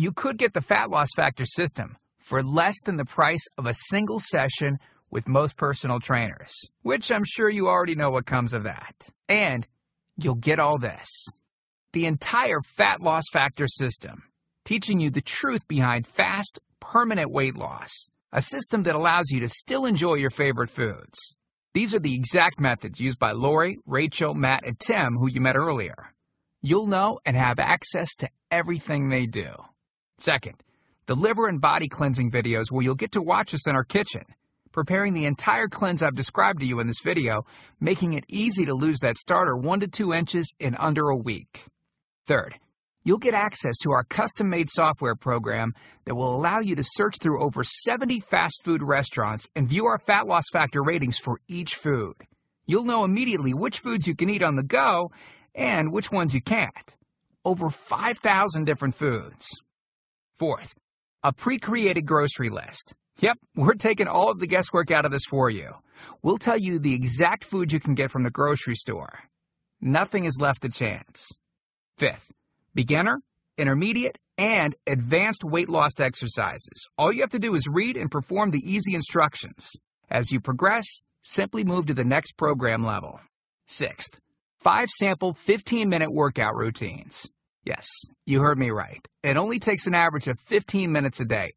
You could get the Fat Loss Factor system for less than the price of a single session with most personal trainers, which I'm sure you already know what comes of that. And you'll get all this the entire Fat Loss Factor system, teaching you the truth behind fast, permanent weight loss, a system that allows you to still enjoy your favorite foods. These are the exact methods used by Lori, Rachel, Matt, and Tim, who you met earlier. You'll know and have access to everything they do. Second, the liver and body cleansing videos where you'll get to watch us in our kitchen, preparing the entire cleanse I've described to you in this video, making it easy to lose that starter 1 to 2 inches in under a week. Third, you'll get access to our custom-made software program that will allow you to search through over 70 fast food restaurants and view our fat loss factor ratings for each food. You'll know immediately which foods you can eat on the go and which ones you can't. Over 5,000 different foods. Fourth, a pre-created grocery list. Yep, we're taking all of the guesswork out of this for you. We'll tell you the exact food you can get from the grocery store. Nothing is left to chance. Fifth, beginner, intermediate, and advanced weight loss exercises. All you have to do is read and perform the easy instructions. As you progress, simply move to the next program level. Sixth, five sample 15 minute workout routines. Yes, you heard me right. It only takes an average of 15 minutes a day